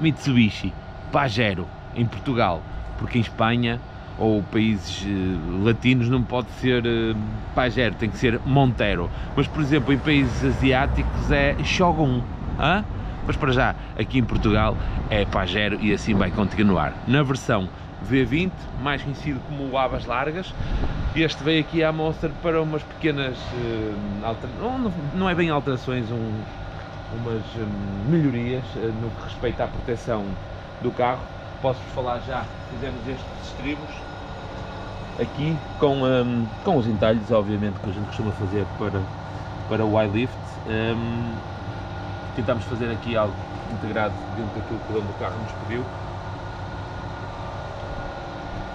Mitsubishi Pajero em Portugal, porque em Espanha ou países uh, latinos não pode ser uh, Pajero, tem que ser Montero. Mas, por exemplo, em países asiáticos é Shogun. Hã? Mas para já, aqui em Portugal é Pajero e assim vai continuar. Na versão V20, mais conhecido como Abas Largas, este veio aqui à Monster para umas pequenas, uh, alter... não, não é bem alterações, um, umas um, melhorias no que respeita à proteção do carro. Posso-vos falar já, fizemos estes estribos aqui com, um, com os entalhes, obviamente, que a gente costuma fazer para, para o iLift. Um, tentámos fazer aqui algo integrado dentro daquilo que o dono do carro nos pediu.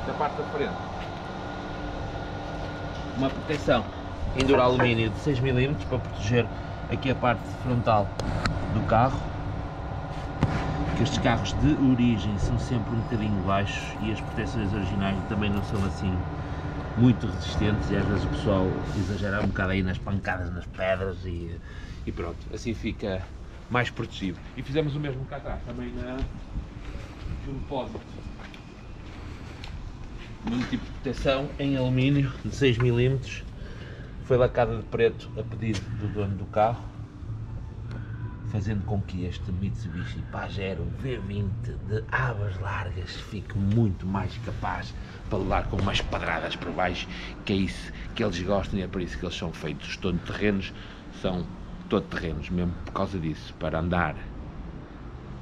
Da parte da frente, uma proteção em alumínio de 6mm para proteger aqui a parte frontal do carro que estes carros de origem são sempre um bocadinho baixos e as proteções originais também não são assim muito resistentes e às vezes o pessoal exagera um bocado aí nas pancadas nas pedras e, e pronto, assim fica mais protegido. E fizemos o mesmo cá atrás, também na, no depósito. Um tipo de proteção em alumínio de 6mm, foi lacada de preto a pedido do dono do carro fazendo com que este Mitsubishi Pajero V20 de abas largas fique muito mais capaz para levar com umas padradas por baixo, que é isso que eles gostam e é por isso que eles são feitos. Os todo-terrenos são todo-terrenos, mesmo por causa disso, para andar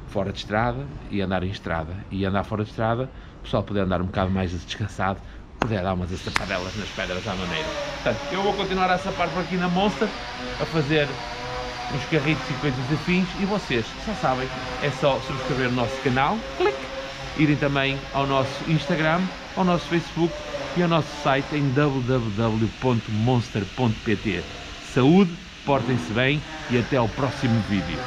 fora de estrada e andar em estrada. E andar fora de estrada, o pessoal poder andar um bocado mais descansado, puder dar umas sapadelas nas pedras à maneira. Portanto, eu vou continuar a sapar por aqui na Monster, a fazer uns carritos e coisas afins, e vocês já sabem, é só subscrever o nosso canal, clique, irem também ao nosso Instagram, ao nosso Facebook e ao nosso site em www.monster.pt. Saúde, portem-se bem e até ao próximo vídeo.